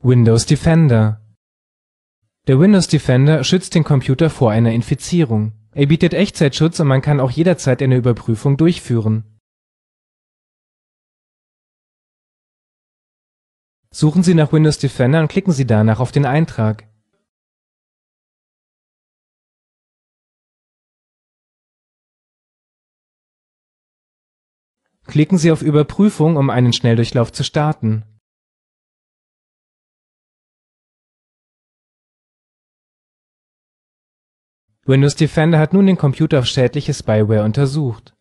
Windows Defender Der Windows Defender schützt den Computer vor einer Infizierung. Er bietet Echtzeitschutz und man kann auch jederzeit eine Überprüfung durchführen. Suchen Sie nach Windows Defender und klicken Sie danach auf den Eintrag. Klicken Sie auf Überprüfung, um einen Schnelldurchlauf zu starten Windows Defender hat nun den Computer auf schädliche Spyware untersucht